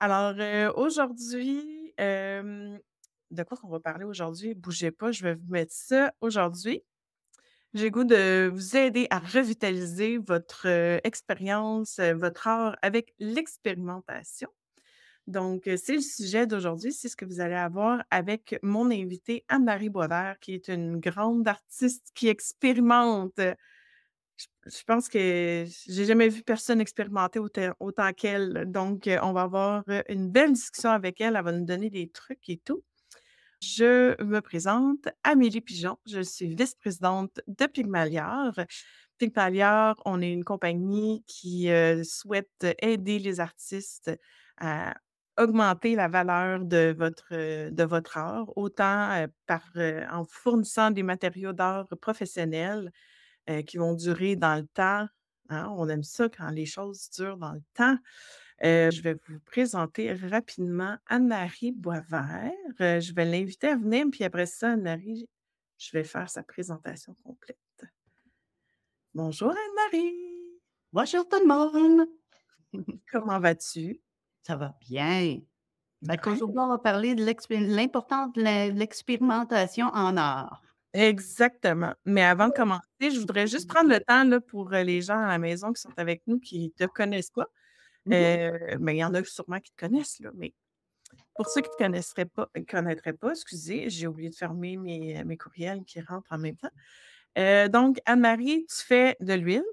Alors, heu, aujourd'hui, hem, de quoi qu'on va parler aujourd'hui? Bougez pas, je vais vous mettre ça aujourd'hui. J'ai goût de vous aider à revitaliser votre, heu, expérience, votre art avec l'expérimentation. Donc, c'est le sujet d'aujourd'hui, c'est ce que vous allez avoir avec mon invitée Anne-Marie Boisvert, qui est une grande artiste qui expérimente. Je pense que j'ai jamais vu personne expérimenter autant qu'elle. Donc, on va avoir, une belle discussion avec elle. Elle va nous donner des trucs et tout. Je me présente, Amélie Pigeon. Je suis vice-présidente de Pygmalior. Pygmalior, on est une compagnie qui, souhaite aider les artistes à augmenter la valeur de votre, de votre art, autant, par, en fournissant des matériaux d'art professionnels, heu, qui vont durer dans le temps, hein. On aime ça quand les choses durent dans le temps. Heu, je vais vous présenter rapidement Anne-Marie Boisvert. Je vais l'inviter à venir, puis après ça, Anne-Marie, je vais faire sa présentation complète. Bonjour Anne-Marie! Bonjour tout le monde! Comment vas-tu? Ça va bien. Ouais. qu'aujourd'hui, on va parler de l'importance de l'expérimentation en art. Exactement. Mais avant de commencer, je voudrais juste prendre le temps là, pour, heu, les gens à la maison qui sont avec nous, qui te connaissent pas. Heu, mais il y en a sûrement qui te connaissent là, mais pour ceux qui te connaisseraient pas connaîtraient pas, excusez, j'ai oublié de fermer mes, mes courriels qui rentrent en même temps. Donc Anne-Marie, tu fais de l'huile,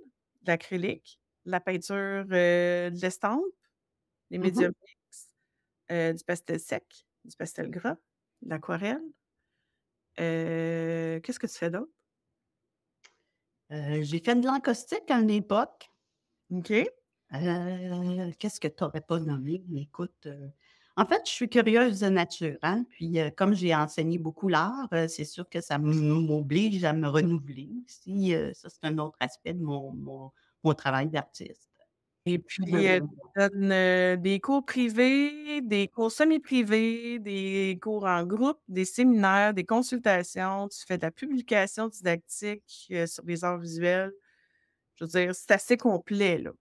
de l'acrylique, de la peinture, de l'estampe, des Mmh mh. médiums mixtes, du pastel sec, du pastel gras, de l'aquarelle. Heu, qu'est-ce que tu fais d'autre? Heu, j'ai fait de l'encaustique à une époque. OK. Heu, qu'est-ce que tu aurais pas nommé? Écoute, en fait, je suis curieuse de nature, hein, puis, comme j'ai enseigné beaucoup l'art, c'est sûr que ça m'oblige à me renouveler aussi, heu, ça, c'est un autre aspect de mon mon mon travail d'artiste. Et puis, tu donnes, heu, des cours privés, des cours semi-privés, des cours en groupe, des séminaires, des consultations, tu fais de la publication didactique, heu, sur les arts visuels. Je veux dire, c'est assez complet, là.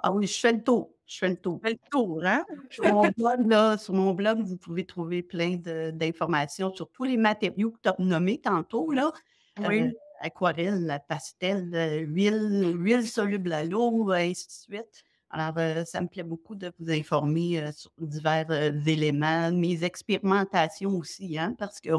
Ah oui, je fais le tour, je fais le tour. Tu fais le tour, hein? Sur mon blog, là, sur mon blog, vous pouvez trouver plein d'informations sur tous les matériaux que tu as nommés tantôt, là. Oui. Aquarelle, la pastel, huile huile soluble à l'eau, ainsi de suite. Alors, heu, ça me plaît beaucoup de vous informer, heu, sur divers, heu, éléments, mes expérimentations aussi, hein, parce que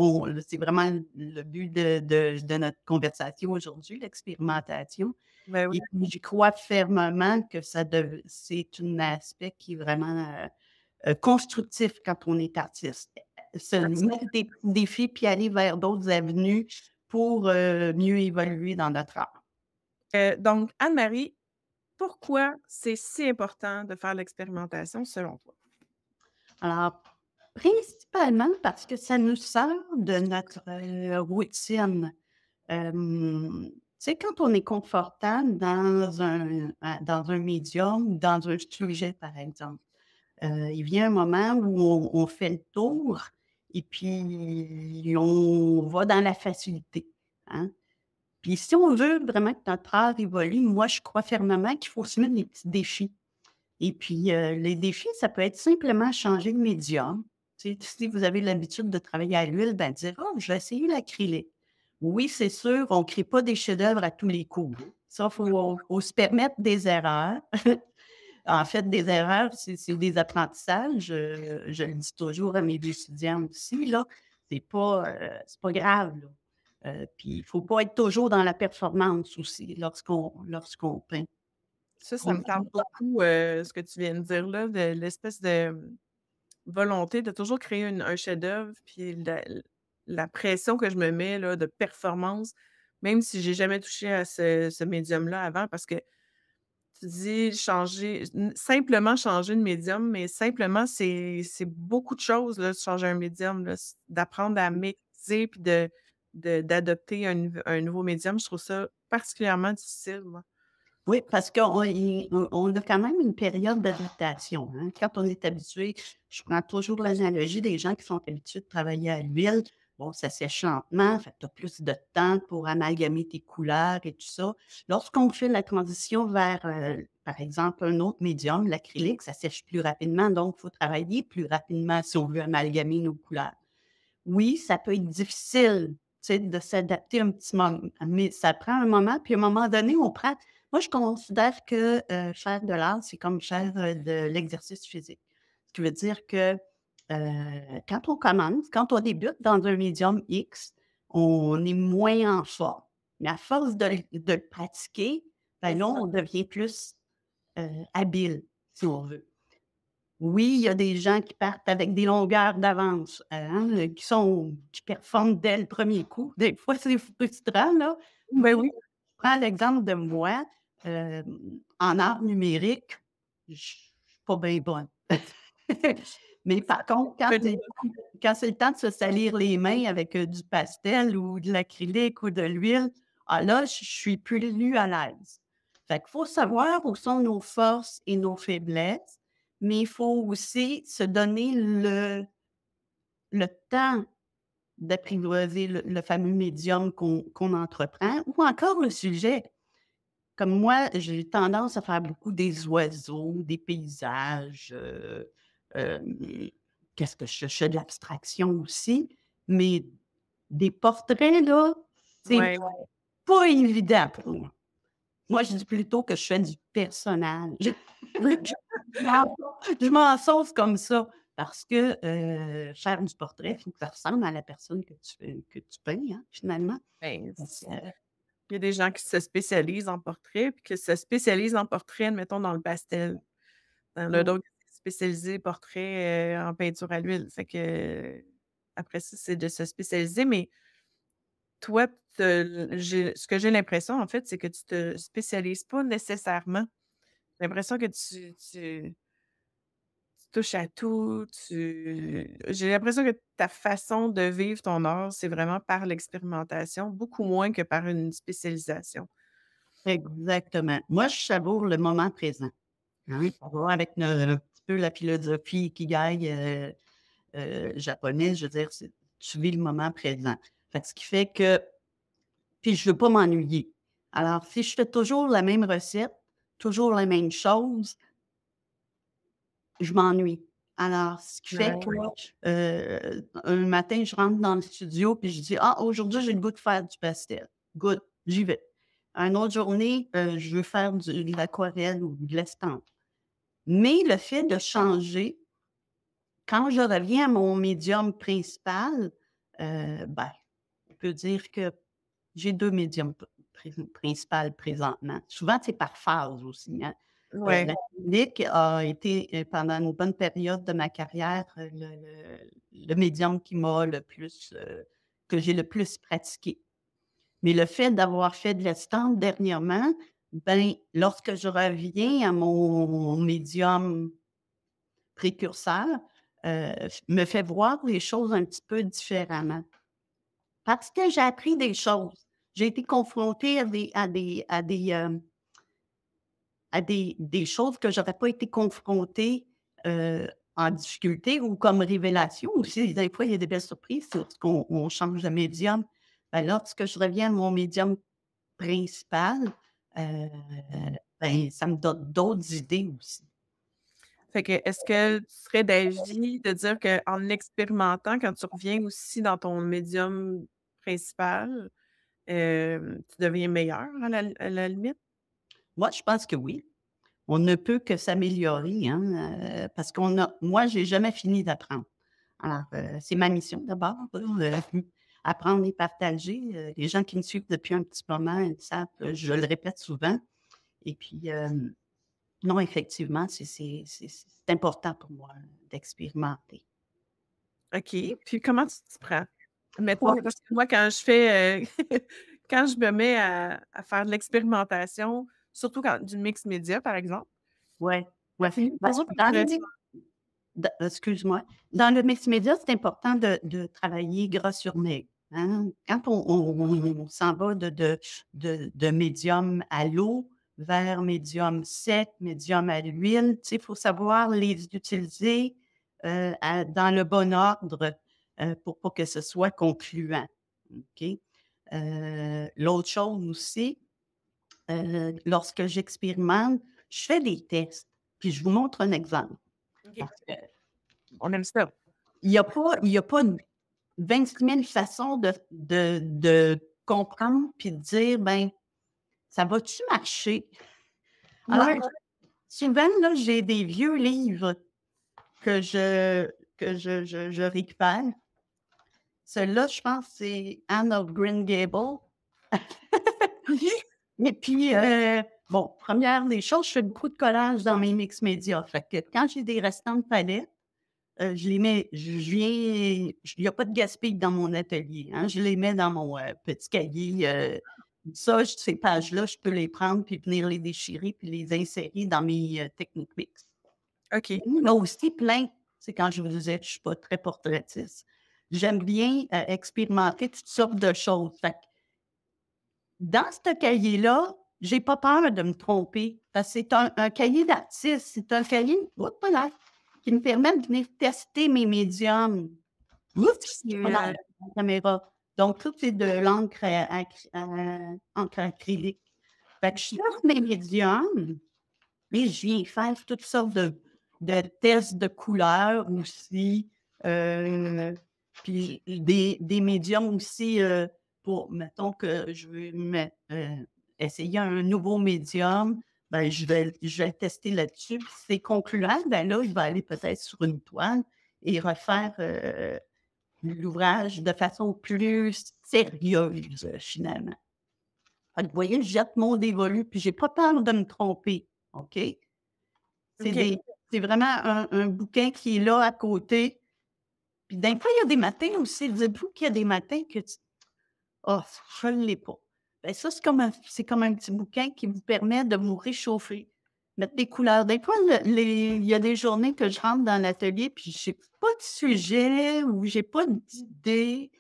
c'est vraiment le but de de de notre conversation aujourd'hui, l'expérimentation Ben oui. et puis j'y crois fermement que ça c'est un aspect qui est vraiment, constructif quand on est artiste. Se mettre des défis puis aller vers d'autres avenues pour, heu, mieux évoluer dans notre art. Heu, donc Anne-Marie, pourquoi c'est si important de faire l'expérimentation selon toi? Alors, principalement parce que ça nous sort de notre, heu, routine. Sais, quand on est confortable dans un dans un médium, dans un sujet, par exemple, heu, il vient un moment où on on fait le tour et puis on va dans la facilité, hein. Puis si on veut vraiment que notre art évolue, moi, je crois fermement qu'il faut se mettre des petits défis. Et puis, heu, les défis, ça peut être simplement changer de médium. Si vous avez l'habitude de travailler à l'huile, ben, dire: «Oh, je vais essayer l'acrylique». Oui, c'est sûr, on crée pas des chefs-d'œuvre à tous les coups. Ça, faut faut se permettre des erreurs. En fait, des erreurs, c'est des apprentissages, heu, je le dis toujours à mes étudiants aussi, là, c'est pas, c'est pas grave. Heu, puis il faut pas être toujours dans la performance aussi lorsqu'on lorsqu'on peint. Ça, ça On me parle beaucoup, heu, ce que tu viens de dire là, de l'espèce de, mmh, volonté de toujours créer une un chef-d'œuvre, puis la la pression que je me mets là, de performance, même si j'ai jamais touché à ce ce médium-là avant parce que changer simplement changer de médium, mais simplement, c'est beaucoup de choses là, de changer un médium d'apprendre à maîtriser puis de de d'adopter un un nouveau médium, je trouve ça particulièrement difficile, moi. Oui, parce qu'on on a quand même une période d'adaptation, hein. Quand on est habitué je prends toujours l'analogie des gens qui sont habitués de travailler à l'huile. Ça sèche lentement, tu as plus de temps pour amalgamer tes couleurs et tout ça. Lorsqu'on fait la transition vers, heu, par exemple, un autre médium, l'acrylique, ça sèche plus rapidement, donc il faut travailler plus rapidement si on veut amalgamer nos couleurs. Oui, ça peut être difficile de s'adapter un petit moment, mais ça prend un moment, puis à un moment donné, on prend. Moi, je considère que euh, faire de l'art, c'est comme faire euh, de l'exercice physique. Ce qui veut dire que euh, quand on commence, quand on débute dans un médium X, on est moins en forme. Mais à force de, le pratiquer, ben là, on devient plus habile, si on veut. Oui, il y a des gens qui partent avec des longueurs d'avance, hein, qui sont qui performent dès le premier coup. Des fois, c'est frustrant, là. Ben oui. Je prends l'exemple de moi, en art numérique, je suis pas bien bonne. Mais par contre, quand c'est le temps de se salir les mains avec du pastel ou de l'acrylique ou de l'huile, ah là, je suis plus à l'aise. Fait qu'il faut savoir où sont nos forces et nos faiblesses mais il faut aussi se donner le, le temps d'apprivoiser le, fameux médium qu'on entreprend ou encore le sujet. Comme moi, j'ai tendance à faire beaucoup des oiseaux, des paysages. Euh, euh, qu'est-ce que je, fais de l'abstraction aussi, mais des portraits, là, c'est pas évident pour moi. Moi, je dis plutôt que je fais du personnage. je m'en sauce comme ça parce que euh, faire du portrait, il faut que ça ressemble à la personne que tu, que tu peins, hein, finalement. Ben, il y a des gens qui se spécialisent en portrait, puis qui se spécialisent en portrait, mettons, dans le pastel. Dans le d'autres spécialisés portrait euh, en peinture à l'huile. Que après ça, c'est de se spécialiser, mais toi, ce que j'ai l'impression, en fait, c'est que tu te spécialises pas nécessairement. J'ai l'impression que tu, touches à tout. J'ai l'impression que ta façon de vivre ton art, c'est vraiment par l'expérimentation, beaucoup moins que par une spécialisation. Exactement. Moi, je savoure le moment présent. Hein, avec petit peu la philosophie qui gagne euh, euh, japonaise, je veux dire, tu vis le moment présent. ce qui fait que, puis je ne veux pas m'ennuyer. Alors, si je fais toujours la même recette, toujours les mêmes choses, je m'ennuie. Alors, ce qui fait que euh, un matin, je rentre dans le studio puis je dis Ah, aujourd'hui, j'ai le goût de faire du pastel. Good, j'y vais. Une autre journée, euh, je veux faire du, de l'aquarelle ou de l'estampe. Mais le fait de changer, quand je reviens à mon médium principal, euh, ben, on peut dire que j'ai deux médiums principal présentement. Souvent, c'est par phase aussi. Hein. Euh, la clinique a été, euh, pendant une bonne période de ma carrière, euh, le, médium qui m'a le plus, que j'ai le plus pratiqué. Mais le fait d'avoir fait de l'estampe dernièrement, ben, lorsque je reviens à mon médium précurseur, me fait voir les choses un petit peu différemment. Parce que j'ai appris des choses. J'ai été confrontée à des, à des, à des, euh, à des, des choses que je n'aurais pas été confrontée euh, en difficulté ou comme révélation aussi. Des fois, il y a des belles surprises lorsqu'on on change de médium. Ben, lorsque je reviens à mon médium principal, euh, ben, ça me donne d'autres idées aussi. Fait que, est-ce que tu serais d'avis de dire qu'en expérimentant, quand tu reviens aussi dans ton médium principal, tu deviens meilleur à la limite? Moi, je pense que oui. On ne peut que s'améliorer, hein, parce qu'on a moi, j'ai jamais fini d'apprendre. Alors, c'est ma mission d'abord, apprendre et partager. les gens qui me suivent depuis un petit moment, savent, je le répète souvent. Et puis, non, effectivement, c'est important pour moi d'expérimenter. OK. Puis comment tu te prends? Maintenant, parce que moi, quand je fais, euh, quand je me mets à, faire de l'expérimentation, surtout quand du mix média, par exemple. Oui, ouais. excuse-moi. Dans le mix média, c'est important de, travailler gras sur maigre. Hein. Quand on, s'en va de, de, de, médium à l'eau vers médium sec, médium à l'huile, il faut savoir les utiliser euh, dans le bon ordre euh, pour pas que ce soit concluant. Euh, l'autre chose aussi, lorsque j'expérimente, je fais des tests, puis je vous montre un exemple. On aime ça. il n'y a pas, il y a pas 26 000 façons de, de, de comprendre puis de dire, ben, ça va-tu marcher? Alors, Ouais. souvent, là, j'ai des vieux livres que je, que je, je, je récupère. Celui-là, je pense, c'est Anne of Green Gable. Et puis, euh, bon, première des choses, je fais beaucoup de collage dans mes mix médias. Fait que quand j'ai des restants de palettes, euh, je les mets, je viens, il n'y a pas de gaspille dans mon atelier. hein, je les mets dans mon euh, petit cahier. euh, ça, je- ces pages-là, je peux les prendre puis venir les déchirer puis les insérer dans mes techniques mix. OK. A aussi plein. C'est quand je vous disais que je ne suis pas très portraitiste. J'aime bien expérimenter toutes sortes de choses. Fait que dans ce cahier-là, j'ai pas peur de me tromper. Parce que c'est un, un cahier d'artiste. C'est un cahier hop là, qui me permet de venir tester mes médiums. Oups, Puis, pas dans euh, la caméra. Donc, tout c'est de l'encre à- à- acrylique. Fait que je cherche mes médiums et je viens faire toutes sortes de, de tests de couleurs aussi. euh, puis des, des médiums aussi euh, pour, mettons que je veux euh, essayer un nouveau médium, ben, je, vais, je vais le tester là-dessus. Puis c'est concluant, ben là, je vais aller peut-être sur une toile et refaire euh, l'ouvrage de façon plus sérieuse, finalement. Vous voyez, je jette mon dévolu, puis j'ai pas peur de me tromper. OK? C'est OK. des- c'est vraiment un, un bouquin qui est là à côté. Puis d'un fois, il y a des matins aussi. Dites-vous qu'il y a des matins que tu. Oh, je ne l'ai pas. Ben ça, c'est comme, un, c'est comme un petit bouquin qui vous permet de vous réchauffer, mettre des couleurs. Des fois, les- il y a des journées que je rentre dans l'atelier, puis je n'ai pas de sujet ou j'ai pas d'idée.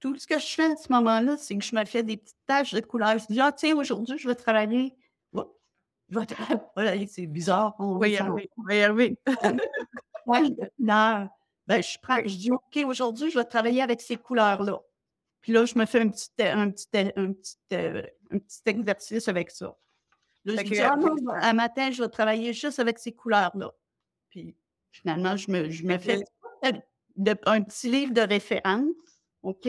Tout ce que je fais à ce moment-là, c'est que je me fais des petites taches de couleurs. Je dis, ah, tiens, aujourd'hui, je vais travailler. Oh, je vais tra- voilà, c'est bizarre. On On va y arriver. On va y arriver. Ouais, de couleurs. Ben, je prends, je dis, OK, aujourd'hui, je vais travailler avec ces couleurs-là. Puis là, je me fais un petit, un petit, un petit, euh, un petit exercice avec ça. Là, je dis, ah non, un matin, je vais travailler juste avec ces couleurs-là. Puis finalement, je me, je me fais de- un petit livre de référence, OK,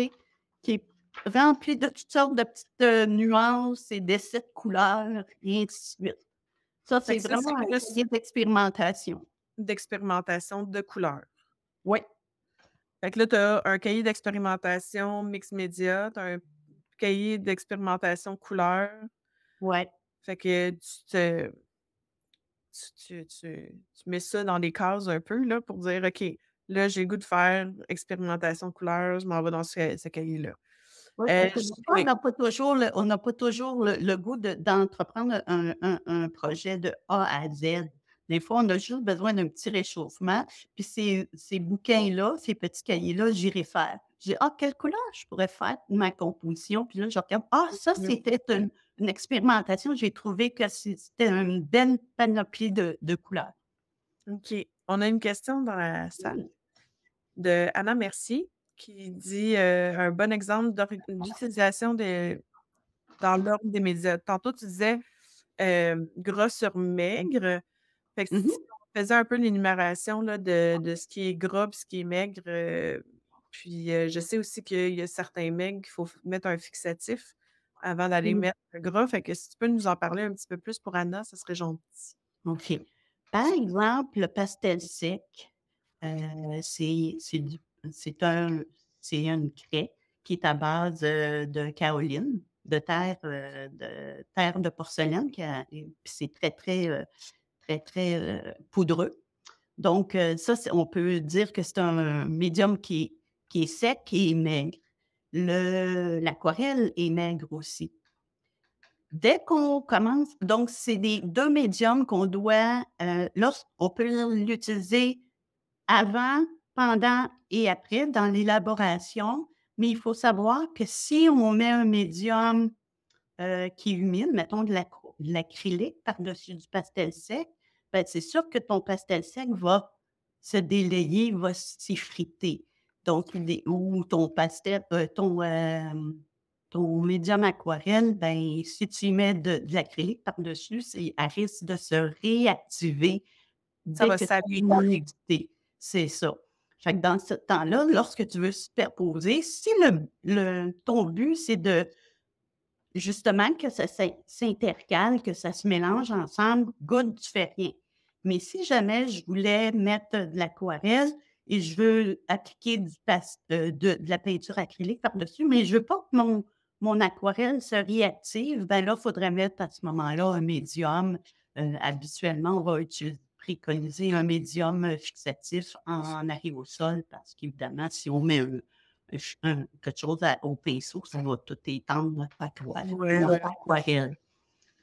qui est rempli de toutes sortes de petites euh, nuances et d'essais de couleurs, et ainsi de suite. Ça, c'est vraiment un cahier d'expérimentation. d'expérimentation de couleurs. Oui. Fait que là, tu as un cahier d'expérimentation mix média, tu as un cahier d'expérimentation couleurs. Ouais. Fait que tu te tu tu tu tu mets ça dans des cases un peu là pour dire: «OK, là, j'ai le goût de faire expérimentation couleurs, je m'en vais dans ce ce cahier-là». Des fois, on n'a pas toujours le on pas toujours le le goût de d'entreprendre un un un projet de A à Z. Des fois, on a juste besoin d'un petit réchauffement, puis ces ces bouquins-là, ces petits cahiers-là, j'y réfère. Je dis: «Ah, quelle couleur je pourrais faire de ma composition?» puis là, je regarde: «Ah, ça, c'était une une expérimentation, j'ai trouvé que c'était une belle panoplie de de couleurs». OK. On a une question dans la salle de Anna Mercier qui dit, heu, un bon exemple d'utilisation dans l'ordre des médias. Tantôt, tu disais, hem, gras sur maigre. Fait que Mmh si on faisait un peu l'énumération de de ce qui est gras puis ce qui est maigre, heu, puis, je sais aussi qu'il y a certains maigres qu'il faut mettre un fixatif avant d'aller Mmh. mettre le gras. Fait que si tu peux nous en parler un petit peu plus pour Anna, ça serait gentil. OK. Par exemple, le pastel sec, heu, c'est un une craie qui est à base, de kaolin, de terre, heu, de terre de porcelaine qui et c'est très, très, très, poudreux. Donc, ça, on peut dire que c'est un médium qui est qui est sec et maigre. Le l'aquarelle est maigre aussi. Dès qu'on commence donc c'est des 2 médiums qu'on doit, lors on peut l'utiliser avant, pendant et après dans l'élaboration, mais il faut savoir que si on met un médium, qui est humide, mettons de l'acrylique par-dessus du pastel sec, ben, c'est sûr que ton pastel sec va se délayer, va s'effriter. Donc est ou ton pastel, heu, ton, hem, ton médium aquarelle, ben, si tu mets de, de l'acrylique par-dessus, c'est, elle risque de se réactiver Ça va humidité. C'est ça. Fait que dans ce temps-là, lorsque tu veux superposer, si le, le- ton but, c'est de justement que ça s'in- s'intercale, que ça se mélange ensemble, good, tu fais rien. Mais si jamais je voulais mettre de l'aquarelle et je veux appliquer du de, de la peinture acrylique par-dessus, mais je veux pas que mon, mon aquarelle se réactive, ben là, il faudrait mettre à ce moment-là un médium. Euh, habituellement, on va utiliser, préconiser un médium fixatif en, aérosol parce qu'évidemment, si on met un, un quelque chose à- au pinceau, ça va tout étendre notre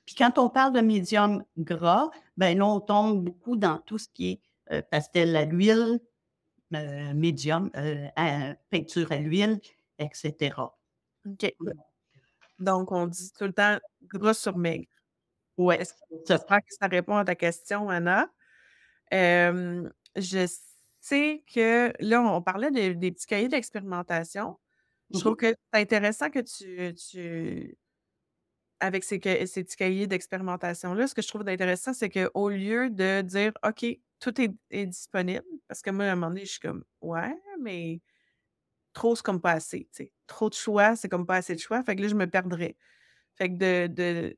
Puis quand on parle de médium gras, ben là, on tombe beaucoup dans tout ce qui est euh, pastel à l'huile, euh, médium, euh, à- peinture à l'huile, etc. OK. Donc, on dit tout le temps gras sur maigre. Ça- j'espère que ça répond à ta question, Anna? Je sais que là, on parlait de- des petits cahiers d'expérimentation. Je trouve Mhm. que c'est intéressant que tu, tu avec ces, ces petits cahiers d'expérimentation-là, ce que je trouve intéressant, c'est qu'au lieu de dire OK, tout est, est disponible, parce que moi, à un moment donné, je suis comme Ouais, mais trop, c'est comme pas assez. Trop de choix, c'est comme pas assez de choix. Fait que là, je me perdrais. Fait que de, de-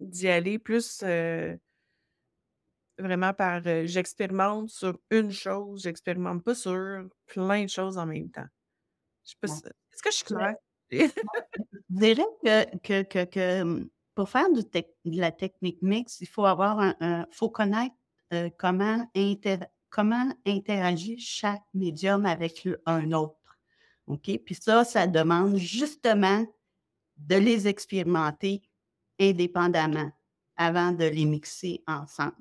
d'y aller plus euh, vraiment par euh, j'expérimente sur une chose, j'expérimente pas sur plein de choses en même temps. Je sais pas Ouais. si- Est-ce que je suis claire? Je dirais que, que, que, que, pour faire du de la technique mixte, il faut avoir un, un- faut connaître euh, comment, inter- comment interagit chaque médium avec le- un autre. OK? Puis ça, ça demande justement de les expérimenter indépendamment avant de les mixer ensemble.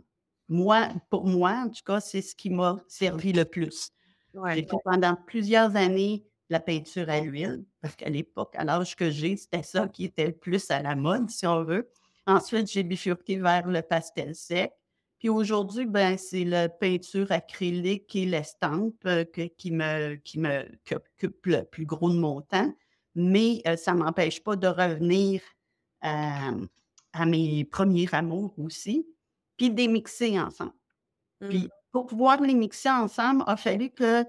Moi, pour moi, en tout cas, c'est ce qui m'a servi le plus. J'ai Ouais. fait pendant plusieurs années la peinture à l'huile, parce qu'à l'époque, à l'âge que j'ai, c'était ça qui était le plus à la mode, si on veut. Ensuite, j'ai bifurqué vers le pastel sec. Puis aujourd'hui, ben, c'est la peinture acrylique et l'estampe euh, que- qui me, qui me qui occupe le plus gros de mon temps. Mais euh, ça ne m'empêche pas de revenir à, à mes premiers amours aussi, puis de les mixer ensemble. Mm. Puis pour pouvoir les mixer ensemble, il a fallu que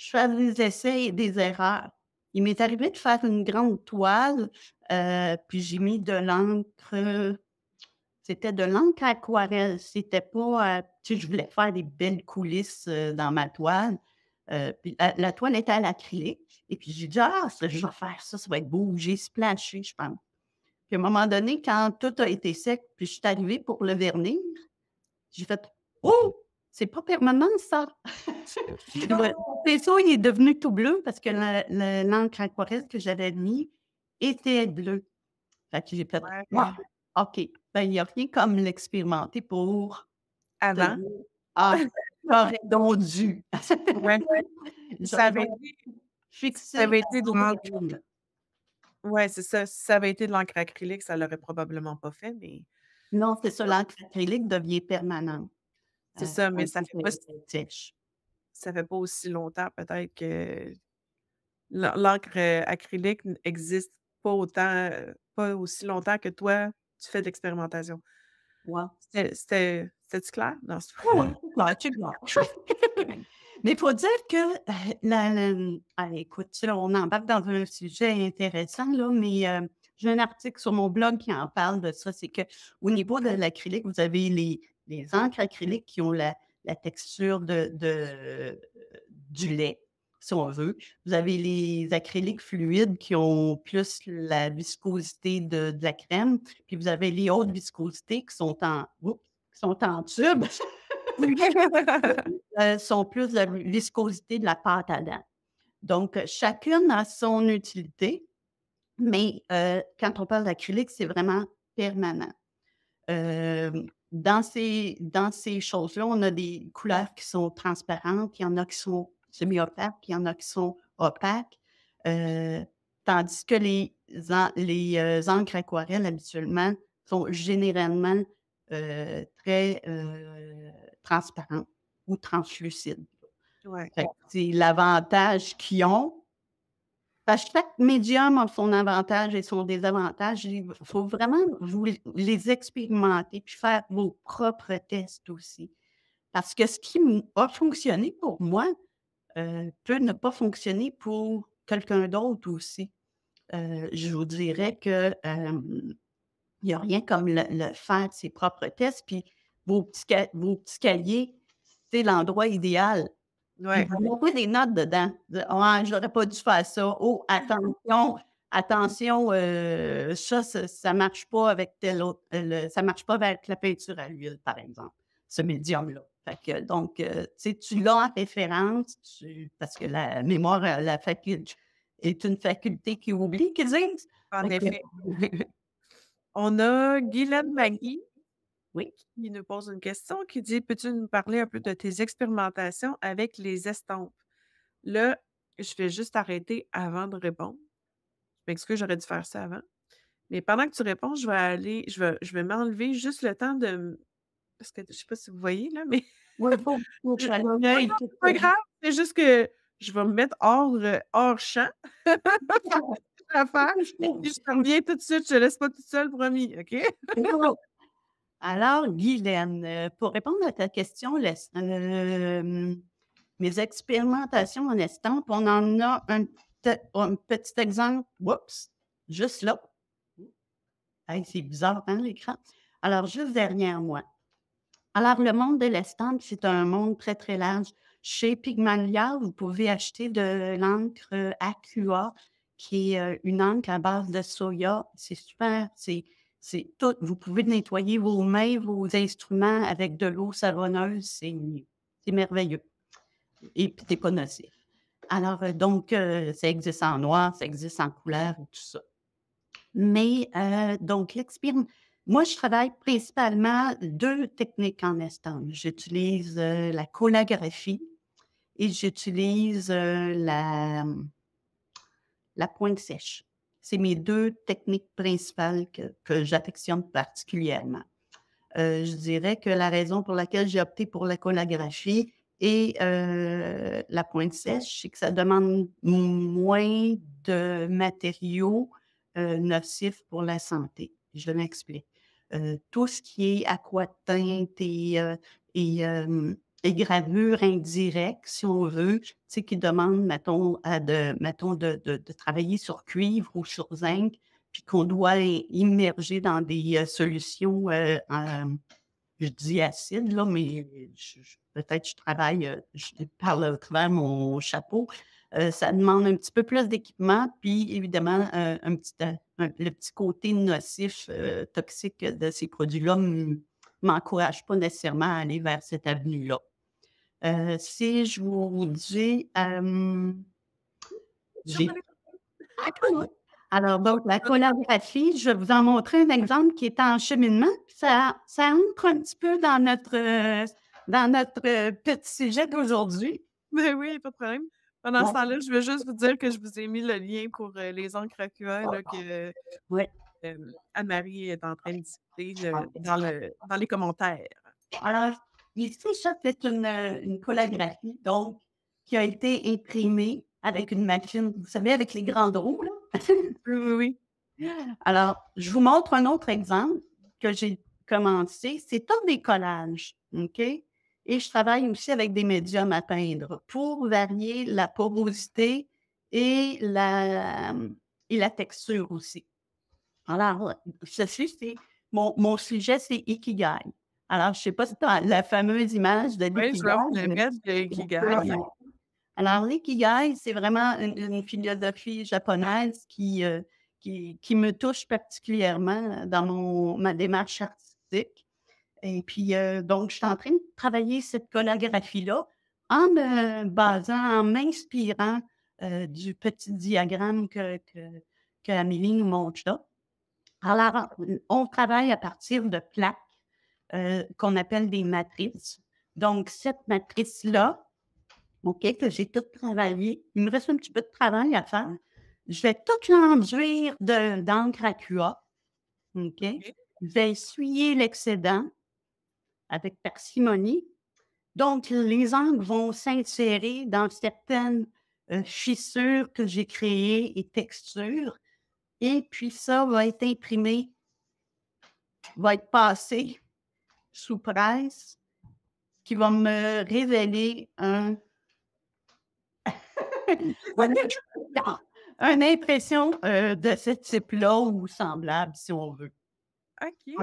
je fasse des essais et des erreurs. Il m'est arrivé de faire une grande toile, euh, puis j'ai mis de l'encre. C'était de l'encre aquarelle. C'était pas. euh, tu je voulais faire des belles coulisses euh, dans ma toile. La, toile était à l'acrylique. Et puis j'ai dit, ah, je vais faire ça, ça va être beau. J'ai splashé, je pense. Puis à un moment donné, quand tout a été sec, puis je suis arrivée pour le vernir, j'ai fait, oh, c'est pas permanent ça. Le pinceau, il est devenu tout bleu parce que l'encre aquarelle que j'avais mis était bleue. Fait que j'ai fait, Ouais. OK, ben, il n'y a rien comme l'expérimenter pour Avant. ah, j'aurais donc dû. Ouais. Ça avait été, fixé ça avait été de. Ouais, c'est ça. Si ça avait été de l'encre acrylique, ça l'aurait probablement pas fait, mais Non, c'est ça, l'encre acrylique devient permanente. C'est euh, ça, mais ça fait pas, sèche. ça fait pas aussi longtemps peut-être que l'en- l'encre euh, acrylique n'existe pas autant, euh, pas aussi longtemps que toi, tu fais de l'expérimentation. C'était, c'était-tu clair? Non, c'est clair, clair. Mais il faut dire que, euh, la, la- ah, écoute, là, on embarque dans un sujet intéressant, là, mais euh, j'ai un article sur mon blog qui en parle de ça. C'est qu'au niveau de l'acrylique, vous avez les, les encres acryliques qui ont la, la texture de, de- du lait, si on veut. Vous avez les acryliques fluides qui ont plus la viscosité de, de la crème. Puis vous avez les hautes viscosités qui sont en, oups, qui sont en tube. euh, sont plus la viscosité de la pâte à dents. Donc, chacune a son utilité, mais euh, quand on parle d'acrylique, c'est vraiment permanent. Euh, dans ces, dans ces choses-là, on a des couleurs qui sont transparentes, il y en a qui sont semi-opaques, il y en a qui sont opaques. euh, tandis que les, les euh, encres aquarelles, habituellement, sont généralement euh, très euh, transparentes ou translucides. Ouais. C'est l'avantage qu'ils ont chaque médium a son avantage et son désavantage. Il faut vraiment vous les expérimenter puis faire vos propres tests aussi. Parce que ce qui a fonctionné pour moi euh, peut ne pas fonctionner pour quelqu'un d'autre aussi. Euh, je vous dirais que il n'y a rien comme le, faire ses propres tests. Puis vos petits, vos petits cahiers, c'est l'endroit idéal. Ouais. Vous mettez des notes dedans. Ah, je n'aurais pas dû faire ça. Oh, attention, attention, euh, ça, ça ne marche pas avec tel autre. ça ne marche pas avec la peinture à l'huile, par exemple, ce médium-là. donc, euh, tu l'as en référence, parce que la mémoire, la faculté est une faculté qui oublie, qu'ils disent. En effet. On a Guylaine Magui oui. qui nous pose une question qui dit Peux-tu nous parler un peu de tes expérimentations avec les estampes? Là, je vais juste arrêter avant de répondre. Je m'excuse, j'aurais dû faire ça avant. Mais pendant que tu réponds, je vais aller, je vais, je vais m'enlever juste le temps de. Parce que je ne sais pas si vous voyez, là, mais. Oui, c'est pas grave, c'est juste que je vais me mettre hors, euh, hors champ. à faire. Je reviens tout de suite, je ne laisse pas toute seule, promis, OK? Alors, Guylaine, euh, pour répondre à ta question, euh, mes expérimentations en estampe, on en a un, petit exemple. Oups, juste là. c'est bizarre, hein, l'écran? Alors, juste derrière moi. Alors, le monde de l'estampe, c'est un monde très, très large. Chez Pygmalion, vous pouvez acheter de l'encre Aqua, qui est euh, une encre à base de soya. C'est super. C'est c'est tout. Vous pouvez nettoyer vos mains, vos instruments avec de l'eau savonneuse. C'est merveilleux. Et puis, c'est pas nocif. Alors, euh, donc, euh, ça existe en noir, ça existe en couleur et tout ça. Mais, euh, donc, Moi, je travaille principalement deux techniques en estampe. J'utilise la collagraphie et j'utilise la, la pointe sèche. C'est mes deux techniques principales que, j'affectionne particulièrement. Euh, je dirais que la raison pour laquelle j'ai opté pour la collagraphie et euh, la pointe sèche, c'est que ça demande moins de matériaux euh, nocifs pour la santé. Je m'explique. tout ce qui est aquatinte et les gravures indirectes, si on veut, qui demandent, mettons, de, mettons de, travailler sur cuivre ou sur zinc, puis qu'on doit immerger dans des euh, solutions, euh, je dis acides, là, mais peut-être je travaille, euh, je parle à travers mon chapeau. ça demande un petit peu plus d'équipement, puis évidemment, un petit, le petit côté nocif, toxique de ces produits-là m'encourage pas nécessairement à aller vers cette avenue-là. Euh, si je vous dis, alors, donc, la collabographie, je vais vous en montrer un exemple qui est en cheminement. Ça, ça entre un petit peu dans notre, dans notre petit sujet d'aujourd'hui. Mais ben oui, pas de problème. Pendant ce temps-là, je veux juste vous dire que je vous ai mis le lien pour les encres aquarelles que Anne-Marie est en train de discuter dans, le, dans les commentaires. Alors, Ici, ça, c'est une, euh, une collagraphie, donc, qui a été imprimée avec une machine, vous savez, avec les grandes roues, là. oui, oui. Alors, je vous montre un autre exemple que j'ai commencé. C'est tout des collages, OK? Et je travaille aussi avec des médiums à peindre pour varier la porosité et la, et la texture aussi. Alors, ceci, c'est mon, mon sujet, c'est Ikigai. Alors, je ne sais pas si tu as la fameuse image de l'ikigai. Oui, Alors, l'ikigai, c'est vraiment une, philosophie japonaise qui, euh, qui, qui, me touche particulièrement dans mon, ma démarche artistique. Et puis, euh, donc, je suis en train de travailler cette chorégraphie-là en me basant, en m'inspirant euh, du petit diagramme que, que, que Amélie nous montre là. Alors, on travaille à partir de plaques euh, qu'on appelle des matrices. Donc, cette matrice-là, OK, que j'ai tout travaillé, il me reste un petit peu de travail à faire. Je vais tout l'enduire d'encre aqua. OK? Je vais essuyer l'excédent avec parcimonie. Donc, les angles vont s'insérer dans certaines fissures que j'ai créées et textures. Et puis ça va être imprimé, va être passé sous presse, qui va me révéler un une impression euh, de ce type-là ou semblable, si on veut. OK.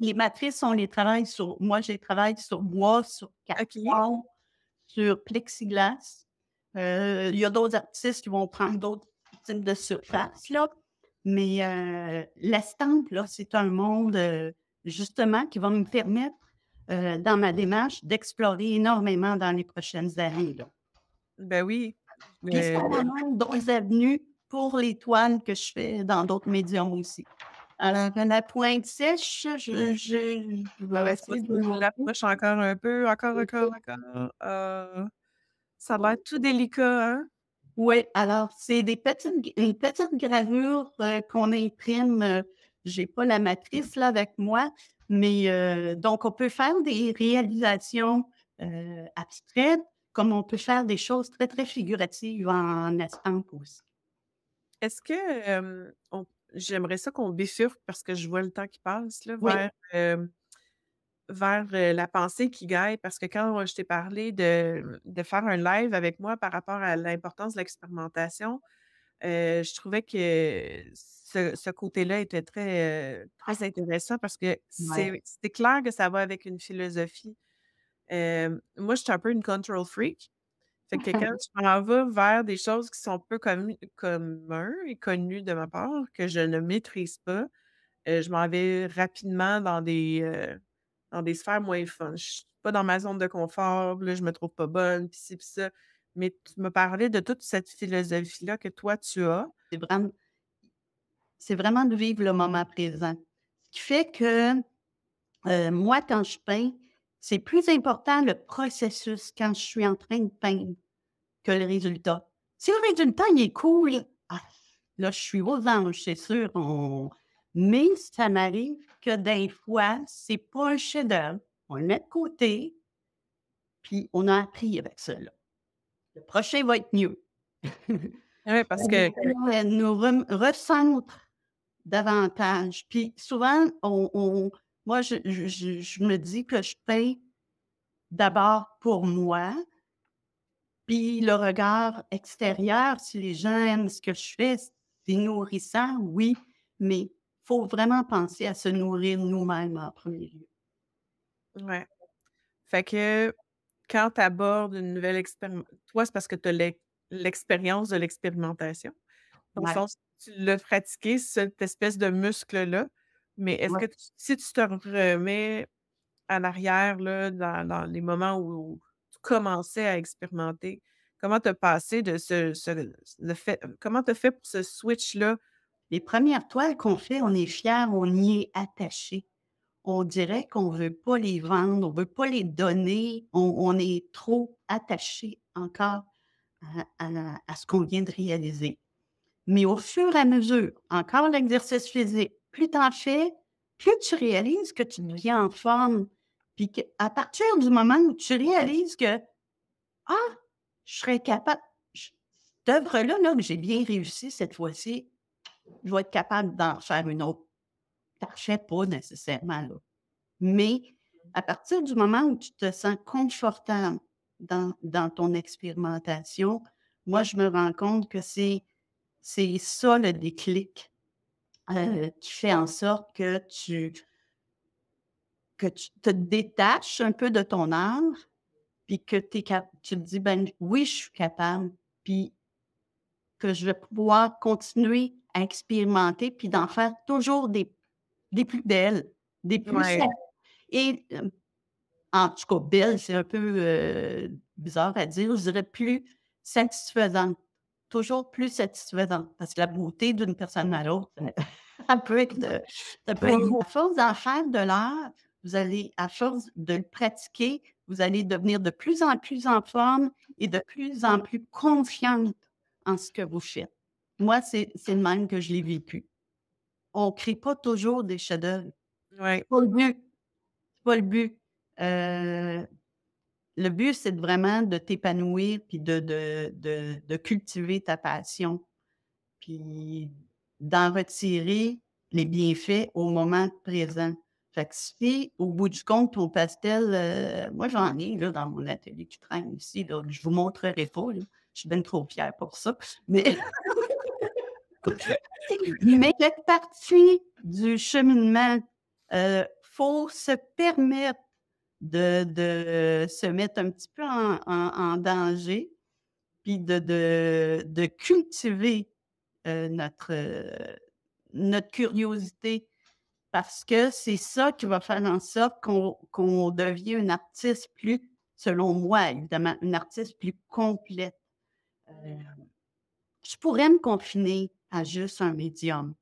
les matrices, on les travaille sur. Moi, je les travaille sur bois, sur carton, sur plexiglas. Euh, il y a d'autres artistes qui vont prendre d'autres types de surfaces, là. Mais euh, l'estampe, là, c'est un monde, euh, justement, qui va me permettre, dans ma démarche, d'explorer énormément dans les prochaines années, là. Ben oui. Puis ça d'autres avenues pour les toiles que je fais dans d'autres médiums aussi. Alors, la pointe sèche, je, je, vais essayer de l'approche encore un peu, encore, encore, encore. Euh, ça a l'air tout délicat, hein? Oui, alors, c'est des petites, une petite gravure euh, qu'on imprime. Euh, j'ai pas la matrice là avec moi, mais donc on peut faire des réalisations abstraites, comme on peut faire des choses très, très figuratives en estampe aussi. Est-ce que j'aimerais ça qu'on bifurque parce que je vois le temps qui passe là, vers, vers la pensée qui gagne, parce que quand je t'ai parlé de, de faire un live avec moi par rapport à l'importance de l'expérimentation, je trouvais que ce, côté-là était très, très intéressant parce que c'est clair que ça va avec une philosophie. moi, je suis un peu une control freak. Fait que quand je m'en vais vers des choses qui sont peu communes et connues de ma part, que je ne maîtrise pas, euh, je m'en vais rapidement dans des, euh, dans des sphères moins fun. Je suis pas dans ma zone de confort, là, je me trouve pas bonne, puis ci, puis ça. Mais tu me parlais de toute cette philosophie-là que toi, tu as. C'est vraiment, c'est vraiment de vivre le moment présent. Ce qui fait que euh, moi, quand je peins, c'est plus important le processus quand je suis en train de peindre que le résultat. Si le résultat il est cool, ah, là, je suis aux anges, c'est sûr. Mais ça m'arrive que des fois, c'est pas un chef-d'œuvre. On le met de côté, puis on a appris avec cela. Le prochain va être mieux. oui, parce que. Elle nous recentre davantage. Puis souvent, on, moi, je, me dis que je paye d'abord pour moi, puis le regard extérieur, si les gens aiment ce que je fais, c'est nourrissant, oui, mais il faut vraiment penser à se nourrir nous-mêmes en premier lieu. Oui. Fait que quand tu abordes une nouvelle expérimentation, toi, c'est parce que tu as l'expérience de l'expérimentation. Tu l'as pratiqué, cette espèce de muscle-là. Mais est-ce que si tu te remets en arrière, là, dans, les moments où, tu commençais à expérimenter, comment tu as passé de ce, le fait, comment tu as fait pour ce switch-là? Les premières toiles qu'on fait, on est fiers, on y est attaché. On dirait qu'on ne veut pas les vendre, on ne veut pas les donner, on, est trop attaché encore à, à ce qu'on vient de réaliser. Mais au fur et à mesure, encore l'exercice physique, plus tu en fais, plus tu réalises que tu deviens en forme. Puis à partir du moment où tu réalises que, ah, je serais capable, cette œuvre-là, là, j'ai bien réussi cette fois-ci, je vais être capable d'en faire une autre. Tu n'achètes pas nécessairement, là. Mais à partir du moment où tu te sens confortable dans, dans ton expérimentation, moi, je me rends compte que c'est, c'est ça le déclic. Euh, qui fait en sorte que tu, que tu te détaches un peu de ton art, puis que tu te dis, ben oui, je suis capable, puis que je vais pouvoir continuer à expérimenter, puis d'en faire toujours des, des plus belles, des plus Et euh, en tout cas, belle, c'est un peu euh, bizarre à dire, je dirais plus satisfaisante toujours plus satisfaisant parce que la beauté d'une personne à l'autre, ça peut être, ça peut être à force d'en faire de l'art, vous allez, à force de le pratiquer, vous allez devenir de plus en plus en forme et de plus en plus confiante en ce que vous faites. Moi, c'est le même que je l'ai vécu. On ne crée pas toujours des chefs-d'œuvre. Ouais. C'est pas le but. C'est pas le but. Euh, le but, c'est vraiment de t'épanouir puis de de de de cultiver ta passion, puis d'en retirer les bienfaits au moment présent. Fait que si, au bout du compte, ton pastel, heu, moi, j'en ai là dans mon atelier qui traîne ici, là, je vous montrerai pas, là. Je suis bien trop fière pour ça, mais mais fait partie du cheminement. Heu, faut se permettre de de se mettre un petit peu en en danger, puis de de de cultiver, heu, notre, heu, notre curiosité parce que c'est ça qui va faire en sorte qu'on devient une artiste plus selon moi évidemment, une artiste plus complète. Heu, je pourrais me confiner à juste un médium.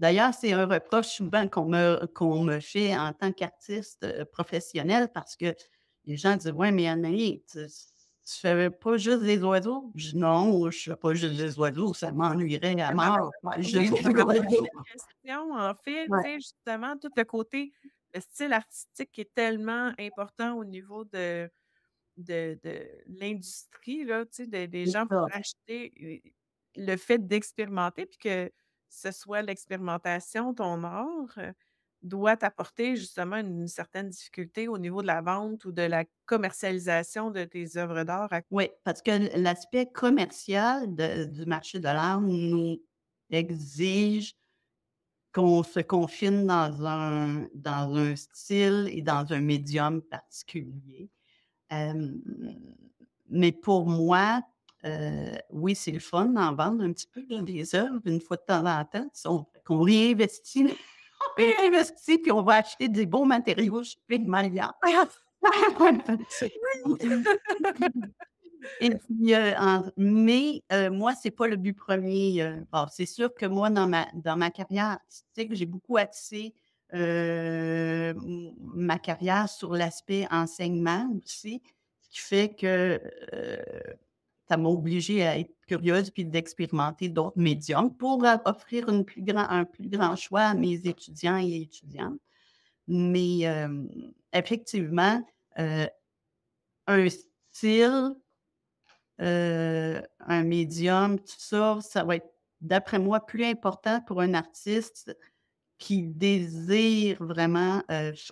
D'ailleurs, c'est un reproche souvent qu'on me qu'on me fait en tant qu'artiste, heu, professionnelle parce que les gens disent: «Ouais, mais Anaïs, tu tu fais pas juste des oiseaux?» je dis: «Non, je fais pas juste des oiseaux, ça m'ennuierait à mort oiseaux». question, en fait, tu Ouais. sais, justement, tout le côté, le style artistique qui est tellement important au niveau de de de l'industrie, là, tu sais, de des gens pour acheter, heu, le fait d'expérimenter puis que ce soit l'expérimentation, ton art, heu, doit t'apporter justement une certaine difficulté au niveau de la vente ou de la commercialisation de tes œuvres d'art Oui, parce que l'aspect commercial de du marché de l'art nous exige qu'on se confine dans un dans un style et dans un médium particulier. Mais pour moi, heu, oui, c'est le fun d'en vendre un petit peu là, des œuvres une fois de temps en temps, qu'on réinvestit on réinvestit puis on va acheter des beaux matériaux chez Pygmalion. Et puis, en mais, heu, moi, c'est pas le but premier. er bon, c'est sûr que moi, dans ma dans ma carrière artistique, j'ai beaucoup axé, ma carrière sur l'aspect enseignement aussi, ce qui fait que, ça m'a obligée à être curieuse puis d'expérimenter d'autres médiums pour, heu, offrir plus grand un plus grand choix à mes étudiants et étudiantes. Mais, effectivement, heu, un style Heu, un médium, tout ça, ça va être, d'après moi, plus important pour un artiste qui désire vraiment,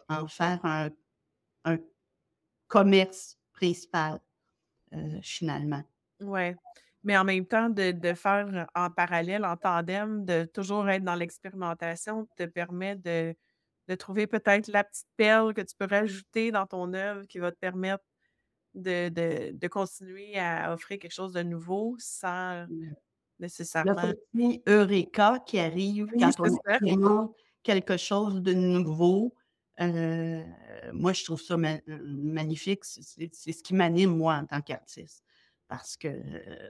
en faire un un commerce principal, finalement. Ouais, mais en même temps de de faire en parallèle, en tandem, de toujours être dans l'expérimentation te permet de de trouver peut-être la petite perle que tu peux rajouter dans ton œuvre qui va te permettre de de de continuer à offrir quelque chose de nouveau sans Mmh. Le nécessairement petit eureka qui arrive oui, quand on expérimente quelque chose de nouveau, heu, moi, je trouve ça ma magnifique. C'est ce qui m'anime, moi, en tant qu'artiste. Parce que,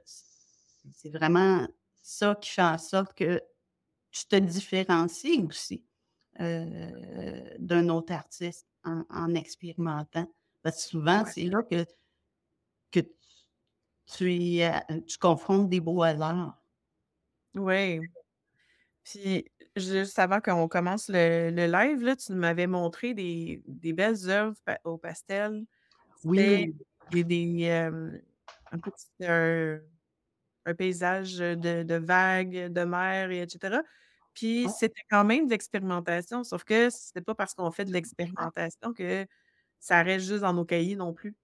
c'est vraiment ça qui fait en sorte que tu te différencies aussi, d'un autre artiste en en expérimentant. Parce que souvent, Ouais, c'est là que que tu confrontes des beaux hasards. ouais. Puis juste avant qu'on commence le le live là, tu m'avais montré des des belles œuvres au pastel. Oui. des un petit un Un paysage, de de vagues, de mer et cetera. Puis c'était quand même de l'expérimentation, sauf que c'est pas parce qu'on fait de l'expérimentation que ça reste juste dans nos cahiers non plus.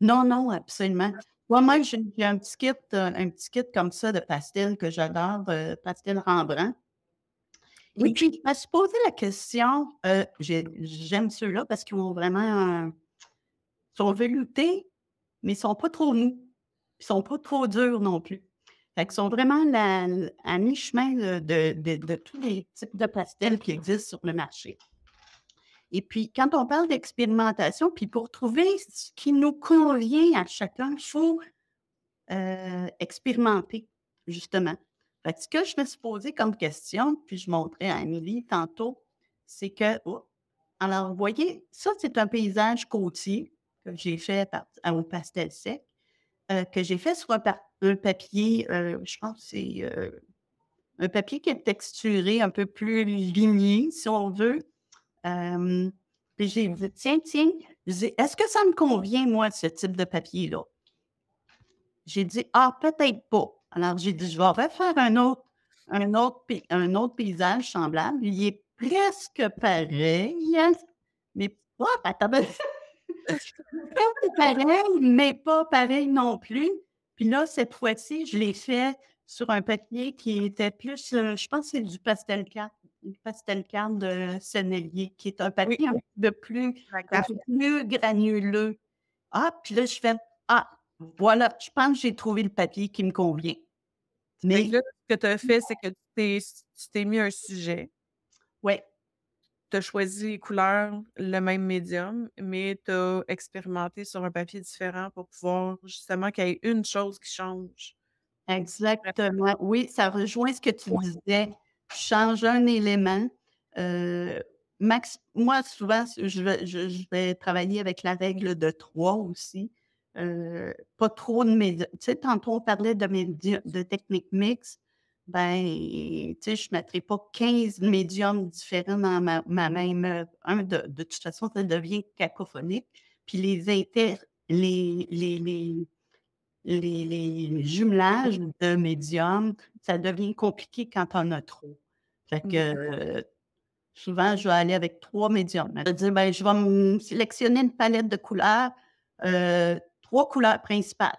Non, non, absolument. Moi-même, j'ai un petit kit, un petit kit comme ça de pastel que j'adore, heu, pastel Rembrandt et Oui. puis, à se poser la question, j'ai j'aime ceux-là parce qu'ils ont vraiment un sont veloutés, mais ils sont pas trop mous. Ils sont pas trop durs non plus. Fait qu'ils sont vraiment à mi-chemin, de de tous les types de pastels qui existent sur le marché. Et puis, quand on parle d'expérimentation, puis pour trouver ce qui nous convient à chacun, il faut, heu, expérimenter, justement. Fait que ce que je me suis posé comme question, puis je montrais à Amélie tantôt, c'est que oh, alors vous voyez, ça, c'est un paysage côtier que j'ai fait par au pastel sec, heu, que j'ai fait sur un un papier, heu, je pense que c'est, heu, un papier qui est texturé, un peu plus ligné, si on veut. Puis j'ai dit: «Tiens, tiens, «Est-ce que ça me convient, moi, ce type de papier-là?» J'ai dit: «Ah, peut-être pas». Alors, j'ai dit: «Je vais refaire un autre un autre un autre paysage semblable. Il est presque pareil, mais pas attends presque pareil, mais pas pareil non plus». Puis là, cette fois-ci, je l'ai fait sur un papier qui était plus, heu, je pense que c'est du pastel 4, du pastel 4 de Sennelier, qui est un papier un peu plus un peu plus granuleux. Ah, puis là, je fais: «Ah, voilà, je pense que j'ai trouvé le papier qui me convient». Mais là, ce que tu as fait, c'est que tu t'es mis un sujet Ouais. Tu as choisi les couleurs, le même médium, mais tu as expérimenté sur un papier différent pour pouvoir justement qu'il y ait une chose qui change. Exactement. Oui, ça rejoint ce que tu disais. Change un élément, heu, max moi, souvent, je vais je je vais travailler avec la règle de 3 aussi. Heu, pas trop de média tu sais, tantôt, on parlait de média de techniques mixtes. Ben, tu sais, je ne mettrai pas 15 médiums différents dans ma ma même œuvre. Un, de de toute façon, ça devient cacophonique. Puis les inter les les les les les jumelages de médiums, ça devient compliqué quand on a trop. Fait Mmh, que, souvent, je vais aller avec 3 médiums. Je vais dire: «Ben, je vais me sélectionner une palette de couleurs, heu, 3 couleurs principales».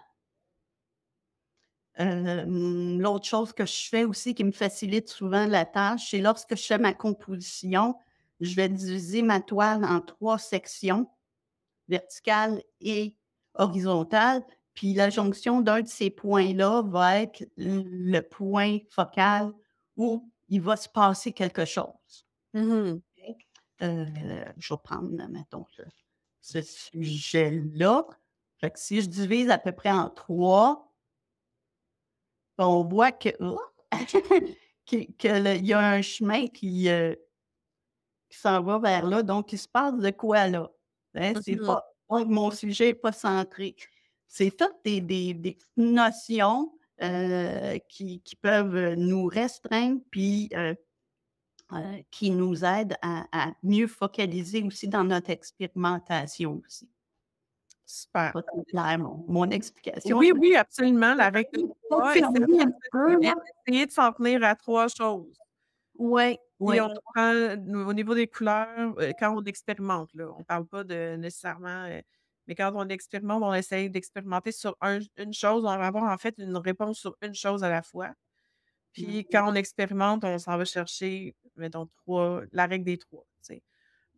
Hem, l'autre chose que je fais aussi qui me facilite souvent la tâche, c'est lorsque je fais ma composition, je vais diviser ma toile en 3 sections, verticales et horizontales. Puis la jonction d'un de ces points-là va être le point focal où il va se passer quelque chose. Mmh? Heu, je vais prendre, mettons, ce ce sujet-là. Fait que si je divise à peu près en 3 on voit que que que le il y a un chemin qui, heu qui s'en va vers là, donc il se passe de quoi là? Hein, pas mon sujet est pas centré. C'est toutes des des des petites notions, heu, qui qui peuvent, nous restreindre puis, heu, qui nous aident à à mieux focaliser aussi dans notre expérimentation aussi. Super. Pas trop clair mon mon explication. Oui, oui, absolument, la règle de 3, essayer de s'en tenir à 3 choses. Ouais, Puis ouais. on prend au niveau des couleurs, heu, quand on expérimente là, on parle pas de nécessairement, heu mais quand on expérimente, on essaye d'expérimenter sur un une chose, on va avoir en fait une réponse sur une chose à la fois. Puis quand on expérimente, on s'en va chercher, mettons 3 la règle des 3, tu sais.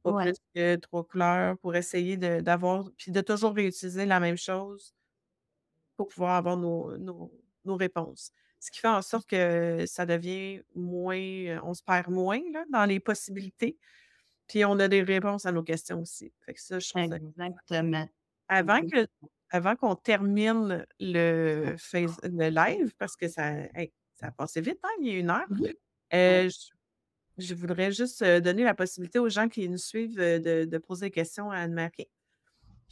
Pas Ouais, plus que 3 couleurs pour essayer de d'avoir puis de toujours réutiliser la même chose pour pouvoir avoir nos nos nos réponses. Ce qui fait en sorte que ça devient moins, heu, on se perd moins là, dans les possibilités, puis on a des réponses à nos questions aussi. Fait que ça, je trouve ça exactement. avant Mmh que avant qu'on termine le face le live, parce que ça hey, ça a passé vite, hein, il est 1 heure. Oui. Ouais. Heu, je je voudrais juste, donner la possibilité aux gens qui nous suivent, de poser des questions à Anne-Marie.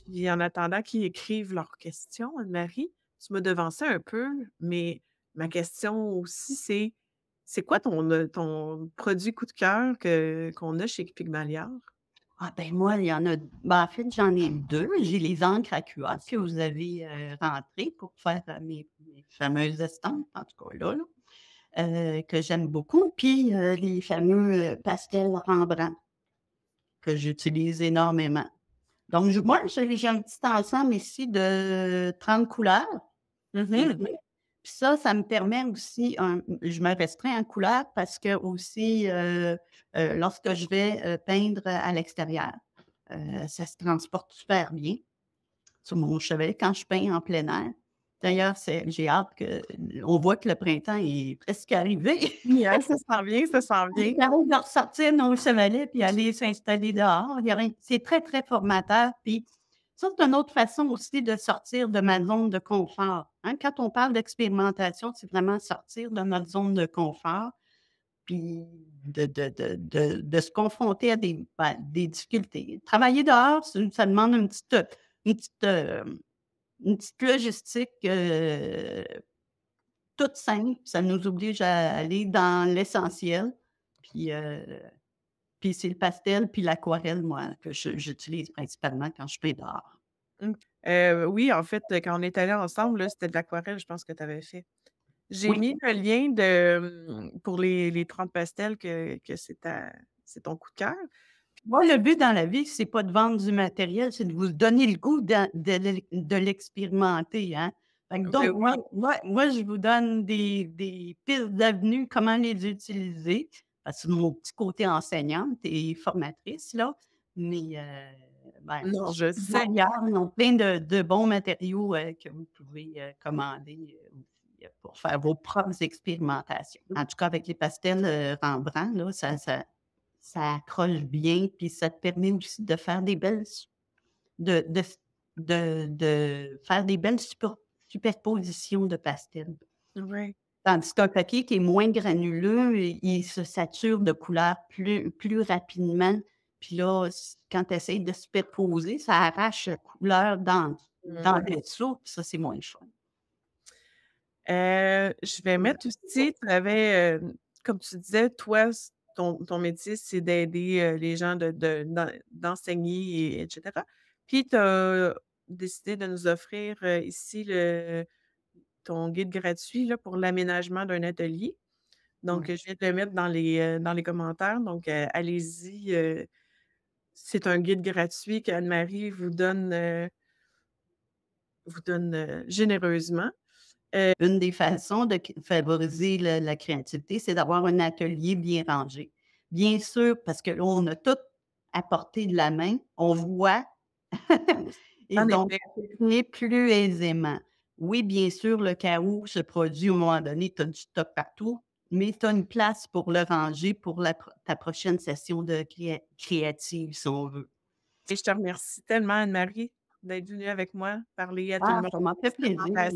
Puis en attendant qu'ils écrivent leurs questions, Anne-Marie, tu m'as devancé un peu, mais ma question aussi, c'est c'est quoi ton, ton produit coup de cœur qu'on a chez Pygmalior? Ah ben, moi, il y en a ben, en fait, j'en ai 2. J'ai les encres à cuvette que vous avez, rentrées pour faire, heu, mes fameuses estampes, en tout cas là, heu, que j'aime beaucoup. Puis, heu, les fameux, heu, pastels Rembrandt que j'utilise énormément. Donc je moi, j'ai un petit ensemble ici de 30 couleurs. Mmh OK? mh. Puis ça, ça me permet aussi un je me restreins en couleurs parce que aussi, lorsque je vais, peindre à l'extérieur, ça se transporte super bien sur mon chevet quand je peins en plein air. D'ailleurs, c'est j'ai hâte que on voit que le printemps est presque arrivé. Ça s'en vient, ça s'en On vient. est en de ressortir nos chevalets puis aller s'installer dehors. C'est très, très formateur puis ça, c'est une autre façon aussi de sortir de ma zone de confort, hein. Quand on parle d'expérimentation, c'est vraiment sortir de notre zone de confort, puis de de de de de se confronter à des, ben, des difficultés. Travailler dehors, ça demande une petite, une petite, hem, une petite logistique, heu, toute simple. Ça nous oblige à aller dans l'essentiel, puis, heu Puis c'est le pastel puis l'aquarelle, moi, que j'utilise principalement quand je peins dehors. Mmh. Heu, oui, en fait, quand on est allés ensemble, c'était de l'aquarelle, je pense que tu avais fait. J'ai Oui. mis le lien de, mmh, pour les les 30 pastels que que c'est ton coup de cœur. Moi, le but dans la vie, c'est pas de vendre du matériel, c'est de vous donner le goût de l'e de l'expérimenter, hein. Fait que Ben donc moi moi moi, je vous donne des des pistes d'avenue, comment les utiliser, parce que mon petit côté enseignante et formatrice, là, mais heu, ben, Non, je sais. ils ont plein de de bons matériaux, heu, que vous pouvez, heu, commander, heu, pour faire vos propres expérimentations. En tout cas, avec les pastels, heu, Rembrandt, là, ça ça ça accroche bien, puis ça te permet aussi de faire des belles de de de de faire des belles super superpositions de pastels. Ouais. Tandis qu'un papier qui est moins granuleux, il il se sature de couleurs plus plus rapidement. Puis là, quand tu essaies de superposer, ça arrache la couleur dans dans le pinceau, puis ça, c'est moins fun. Heu, je vais mettre aussi, tu avais, hem, comme tu disais, toi, ton ton métier, c'est d'aider, les gens de de d'en d'enseigner et et cetera. Puis tu as décidé de nous offrir, ici le ton guide gratuit, là, pour l'aménagement d'un atelier. Donc, je viens de le mettre dans les, heu, dans les commentaires, donc, allez-y, c'est un guide gratuit qu'Anne-Marie vous donne, vous généreusement. Heu Une des façons de favoriser la créativité, c'est d'avoir un atelier bien rangé. Bien sûr, parce que là, on a tout à portée de la main, on voit et En donc on plus aisément. Oui, bien sûr, le chaos se produit au moment donné, tu as du stock partout, mais tu as une place pour le ranger pour la ta prochaine session de créa créative, si on veut. Et je te remercie tellement Anne-Marie d'être venue avec moi parler à tout le Ah, monde ça m'a fait plaisir.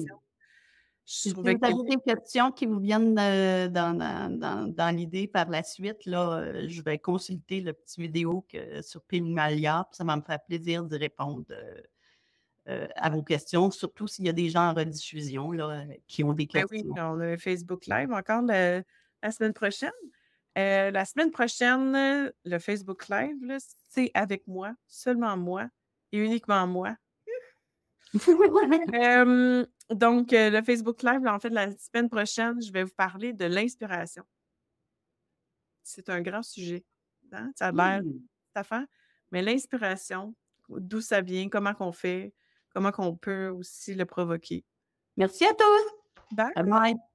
Si vous que avez des questions qui vous viennent, heu, dans dans dans dans l'idée par la suite, là, heu, je vais consulter le petit vidéo que sur Pinalia, puis ça va me faire plaisir d'y répondre, heu, à vos questions, surtout s'il y a des gens en rediffusion, là, qui ont des Ben oui, questions. on a Facebook live encore le la semaine prochaine. La semaine prochaine, le Facebook live, c'est avec moi, seulement moi et uniquement moi. Donc, heu, le Facebook live, là, en fait, la semaine prochaine, je vais vous parler de l'inspiration. C'est un grand sujet, hein, ça a l'air Mmh. mais l'inspiration, d'où ça vient, comment qu'on fait, comment qu'on peut aussi le provoquer. Merci à tous. Bye. Bye bye.